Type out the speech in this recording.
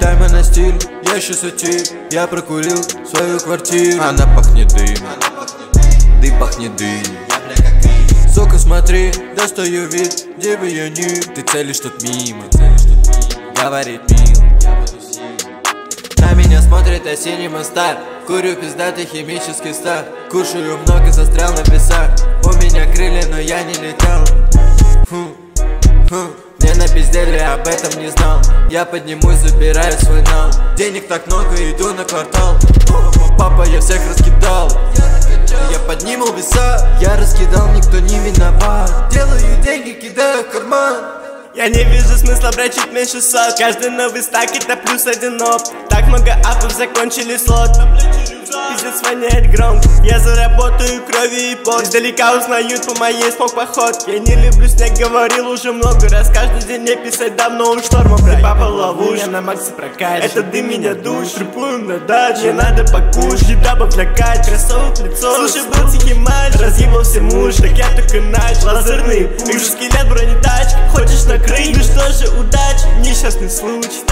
Дай на стиль, я сейчас тип Я прокурил свою квартиру. Она пахнет дымом. Дым пахнет дым Сука, смотри, достаю вид Где бы я ни. Ты целишь тут мимо. Говорит мил На меня смотрит осенний мостар. Курю пиздатый химический стар. Кушаю много, застрял на песах. У меня крылья, но я не летал. Фу, фу напиздели, об этом не знал. Я поднимусь, забираю свой нал. Денег так много, иду на квартал. Папа, я всех раскидал. Я подниму веса Я раскидал, никто не виноват. Делаю деньги, кидаю в карман. Я не вижу смысла брать чуть меньше сот. Каждый новый стак это плюс один оп. Так много апов закончили слот Пиздец воняет громко Я заработаю крови и пот. Издалека узнают по моей смог походке Я не люблю снег, говорил уже много раз. Каждый день мне писать давно он штормом Ты папа ловушь, на максе прокачан. Это дым меня душ, трипуем на даче Мне надо покушать, еда баблякать Кроссовок лицо, слушай, был тихий матч Разъебался муж, так я только начал Лазерный пуш, скелет бронетач. Хочешь накрыть, ну что же удачи. Несчастный случай